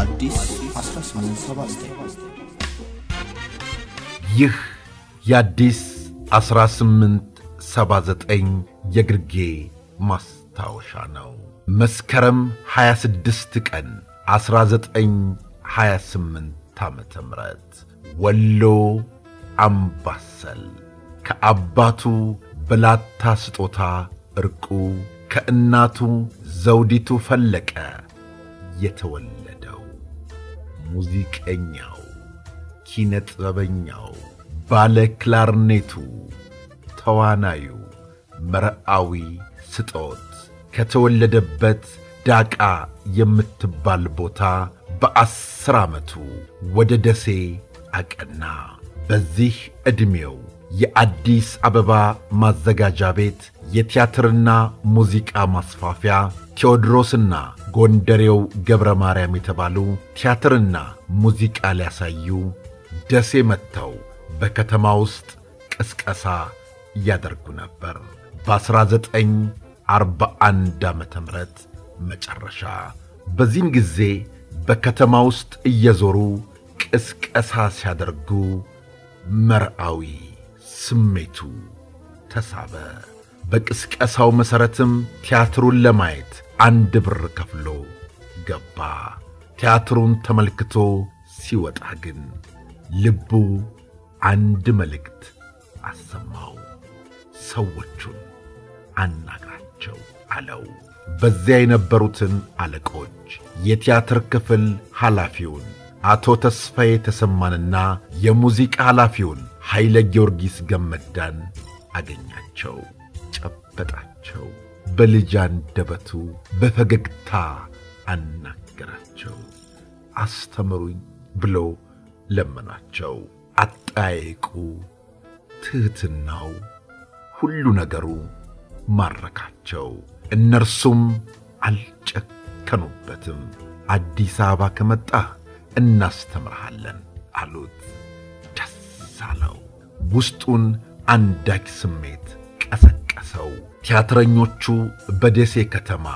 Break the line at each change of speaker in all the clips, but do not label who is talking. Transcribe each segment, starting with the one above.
አዲስ 1879
ይህ የአዲስ 1879 የግርጌ ማስታወሻ ነው። መስከረም 26 ቀን 1928 ዓመተ ምህረት ወሎ አምባሰል ከአባቱ በላታ ስጦታ ዕርቁ ከእናቱ ዘውዲቱ ፈለቀ የተወለደው ሙዚቀኛው ኪነ ጥበበኛው ባለ ክላርኔቱ ተዋናዩ መርአዊ ስጦት ከተወለደበት ዳቃ የምትባል ቦታ በዐሥር ዓመቱ ወደ ደሴ አቀና። በዚህ ዕድሜው የአዲስ አበባ ማዘጋጃ ቤት የቲያትርና ሙዚቃ ማስፋፊያ ቴዎድሮስና ጎንደሬው ገብረ ማርያም የተባሉ ቲያትርና ሙዚቃ ሊያሳዩ ደሴ መጥተው በከተማ ውስጥ ቅስቀሳ እያደርጉ ነበር። በ1941 ዓመተ ምህረት መጨረሻ በዚህም ጊዜ በከተማ ውስጥ እየዞሩ ቅስቀሳ ሲያደርጉ መርአዊ ስሜቱ ተሳበ። በቅስቀሳው መሠረትም ቲያትሩን ለማየት አንድ ብር ከፍሎ ገባ። ቲያትሩን ተመልክቶ ሲወጣ ግን ልቡ አንድ መልእክት አሰማው። ሰዎቹን አናግራቸው አለው። በዚያ የነበሩትን አለቆች፣ የቲያትር ክፍል ኃላፊውን አቶ ተስፋዬ ተሰማንና የሙዚቃ ኃላፊውን ኃይለ ጊዮርጊስ ገመዳን አገኛቸው። ጨበጣቸው። በልጅ አንደበቱ በፈገግታ አናገራቸው። አስተምሩኝ ብሎ ለመናቸው። አጠያየቁ፣ ትሕትናው፣ ሁሉ ነገሩ ማረካቸው። እነርሱም አልጨከኑበትም። አዲስ አበባ ከመጣህ እናስተምርሃለን አሉት። አለው። ውስጡን አንዳች ስሜት ቀሰቀሰው። ቲያትረኞቹ በደሴ ከተማ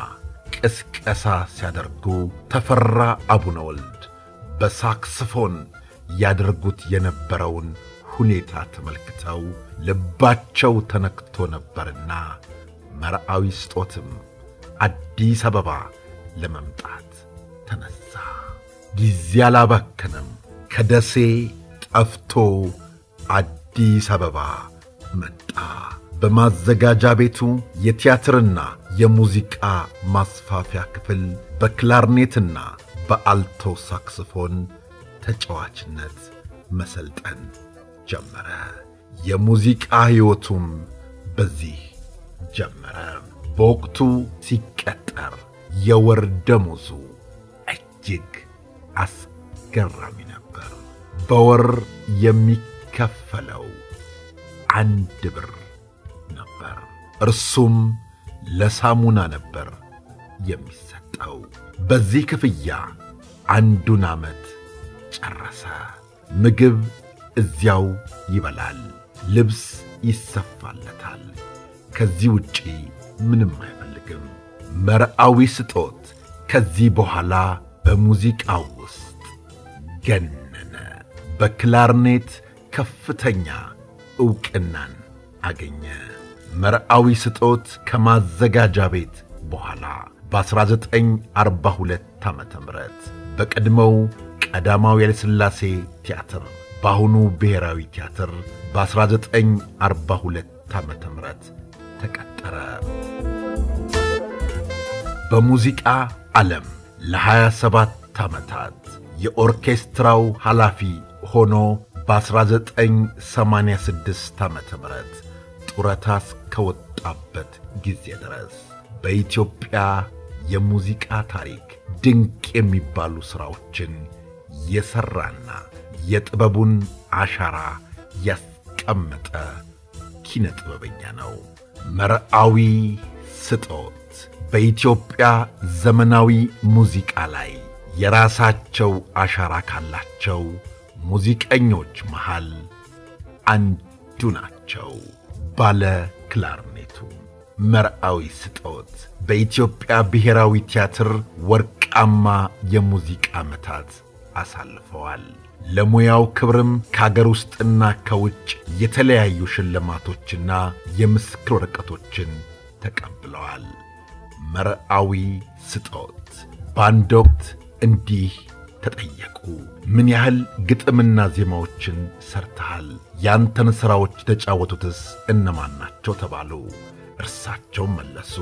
ቅስቀሳ ሲያደርጉ ተፈራ አቡነ ወልድ በሳክስፎን ያደርጉት የነበረውን ሁኔታ ተመልክተው ልባቸው ተነክቶ ነበርና መርአዊ ስጦትም አዲስ አበባ ለመምጣት ተነሣ። ጊዜ አላባከነም። ከደሴ ጠፍቶ አዲስ አበባ መጣ። በማዘጋጃ ቤቱ የቲያትርና የሙዚቃ ማስፋፊያ ክፍል በክላርኔትና በአልቶ ሳክስፎን ተጫዋችነት መሰልጠን ጀመረ። የሙዚቃ ሕይወቱም በዚህ ጀመረ። በወቅቱ ሲቀጠር የወር ደሞዙ እጅግ አስገራሚ ነበር። በወር የሚከፈለው አንድ ብር ነበር። እርሱም ለሳሙና ነበር የሚሰጠው። በዚህ ክፍያ አንዱን ዓመት ጨረሰ። ምግብ እዚያው ይበላል፣ ልብስ ይሰፋለታል። ከዚህ ውጪ ምንም አይፈልግም። መርአዊ ስጦት ከዚህ በኋላ በሙዚቃው ውስጥ ገነነ። በክላርኔት ከፍተኛ ዕውቅናን አገኘ። መርአዊ ስጦት ከማዘጋጃ ቤት በኋላ በ1942 ዓ ም በቀድሞው ቀዳማዊ ኃይለሥላሴ ቲያትር በአሁኑ ብሔራዊ ቲያትር በ1942 ዓ ም ተቀጠረ። በሙዚቃ ዓለም ለ27 ዓመታት የኦርኬስትራው ኃላፊ ሆኖ በ1986 ዓ ም ጡረታ እስከወጣበት ጊዜ ድረስ በኢትዮጵያ የሙዚቃ ታሪክ ድንቅ የሚባሉ ሥራዎችን የሠራና የጥበቡን አሻራ ያስቀመጠ ኪነ ጥበበኛ ነው። መርአዊ ስጦት በኢትዮጵያ ዘመናዊ ሙዚቃ ላይ የራሳቸው አሻራ ካላቸው ሙዚቀኞች መሃል አንዱ ናቸው። ባለ ክላርኔቱ መርአዊ ስጦት በኢትዮጵያ ብሔራዊ ቲያትር ወርቃማ የሙዚቃ ዓመታት አሳልፈዋል። ለሙያው ክብርም ከአገር ውስጥና ከውጭ የተለያዩ ሽልማቶችና የምስክር ወረቀቶችን ተቀብለዋል። መርአዊ ስጦት በአንድ ወቅት እንዲህ ተጠየቁ። ምን ያህል ግጥምና ዜማዎችን ሰርተሃል? ያንተን ሥራዎች የተጫወቱትስ እነማን ናቸው? ተባሉ። እርሳቸውም መለሱ፣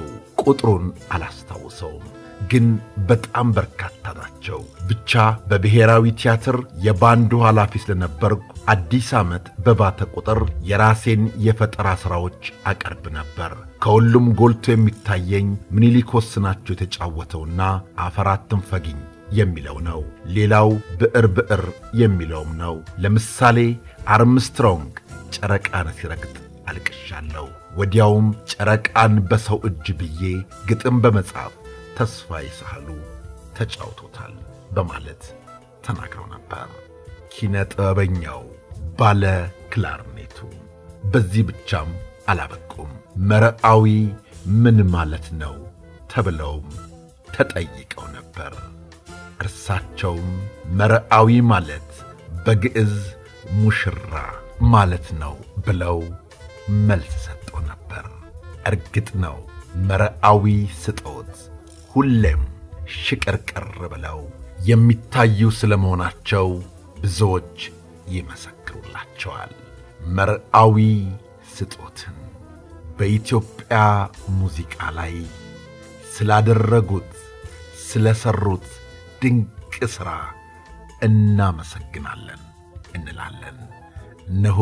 ቁጥሩን አላስታውሰውም፣ ግን በጣም በርካታ ናቸው። ብቻ በብሔራዊ ቲያትር የባንዱ ኃላፊ ስለነበርኩ አዲስ ዓመት በባተ ቁጥር የራሴን የፈጠራ ሥራዎች አቀርብ ነበር። ከሁሉም ጎልቶ የሚታየኝ ምኒልክ ወስናቸው የተጫወተውና አፈር አትንፈጊኝ የሚለው ነው። ሌላው ብዕር ብዕር የሚለውም ነው። ለምሳሌ አርምስትሮንግ ጨረቃን ሲረግጥ አልቅሻለሁ። ወዲያውም ጨረቃን በሰው እጅ ብዬ ግጥም በመጻፍ ተስፋዬ ሳህሉ ተጫውቶታል በማለት ተናግረው ነበር። ኪነ ጥበበኛው ባለ ክላርኔቱ በዚህ ብቻም አላበቁም። መርአዊ ምን ማለት ነው ተብለውም ተጠይቀው ነበር። እርሳቸውም መርአዊ ማለት በግዕዝ ሙሽራ ማለት ነው ብለው መልስ ሰጠው ነበር። እርግጥ ነው መርአዊ ስጦት ሁሌም ሽቅርቅር ብለው የሚታዩ ስለ መሆናቸው ብዙዎች ይመሰክሩላቸዋል። መርአዊ ስጦትን በኢትዮጵያ ሙዚቃ ላይ ስላደረጉት ስለሰሩት ድንቅ ሥራ እናመሰግናለን እንላለን። እነሆ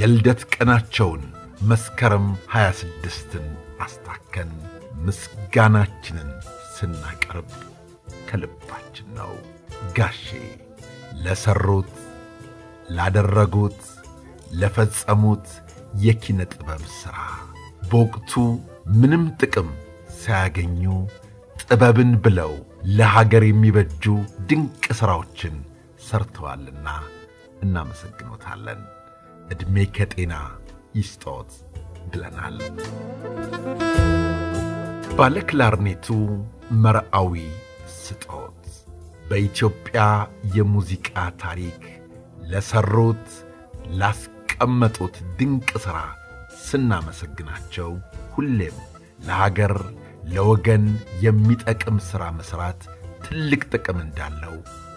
የልደት ቀናቸውን መስከረም 26ን አስታከን ምስጋናችንን ስናቀርብ ከልባችን ነው። ጋሼ ለሰሩት፣ ላደረጉት፣ ለፈጸሙት የኪነ ጥበብ ሥራ በወቅቱ ምንም ጥቅም ሳያገኙ ጥበብን ብለው ለሀገር የሚበጁ ድንቅ ሥራዎችን ሰርተዋልና እናመሰግኖታለን። ዕድሜ ከጤና ይስጦት ብለናል። ባለ ክላርኔቱ መርአዊ ስጦት በኢትዮጵያ የሙዚቃ ታሪክ ለሠሩት ላስቀመጡት ድንቅ ሥራ ስናመሰግናቸው ሁሌም ለሀገር ለወገን የሚጠቅም ሥራ መሥራት ትልቅ ጥቅም እንዳለው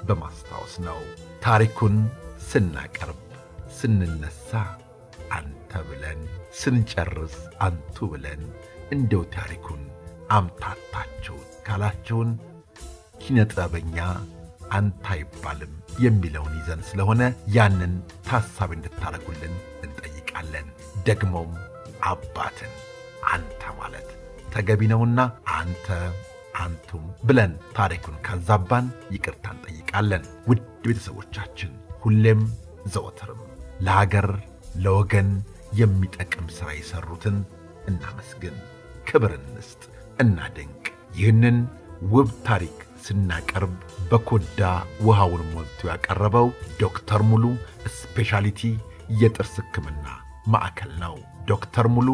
በማስታወስ ነው። ታሪኩን ስናቀርብ ስንነሣ አንተ ብለን ስንጨርስ አንቱ ብለን እንደው ታሪኩን አምታታችሁት ካላችሁን ኪነ ጥበበኛ አንተ አይባልም የሚለውን ይዘን ስለሆነ ያንን ታሳቢ እንድታደርጉልን እንጠይቃለን። ደግሞም አባትን አንተ ማለት ተገቢ ነውና አንተ አንቱም ብለን ታሪኩን ካዛባን ይቅርታ እንጠይቃለን። ውድ ቤተሰቦቻችን ሁሌም ዘወትርም ለሀገር ለወገን የሚጠቅም ሥራ የሠሩትን እናመስግን፣ ክብር እንስጥ፣ እናድንቅ። ይህንን ውብ ታሪክ ስናቀርብ በኮዳ ውሃውን ሞልቶ ያቀረበው ዶክተር ሙሉ specialty የጥርስ ሕክምና ማዕከል ነው። ዶክተር ሙሉ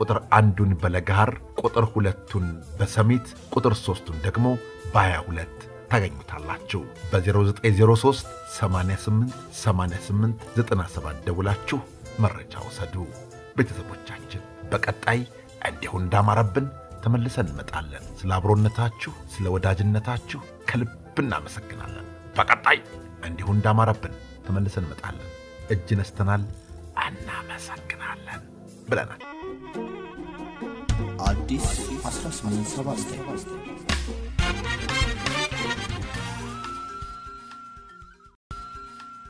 ቁጥር አንዱን በለጋር ቁጥር ሁለቱን በሰሚት ቁጥር ሦስቱን ደግሞ በሀያ ሁለት ታገኙታላችሁ። በ0903 88 88 97 ደውላችሁ መረጃ ውሰዱ። ቤተሰቦቻችን በቀጣይ እንዲሁ እንዳማረብን ተመልሰን እንመጣለን። ስለ አብሮነታችሁ፣ ስለ ወዳጅነታችሁ ከልብ እናመሰግናለን። በቀጣይ እንዲሁ እንዳማረብን ተመልሰን እንመጣለን። እጅ ነስተናል፣ እናመሰግናለን ብለናል።
አዲስ 1879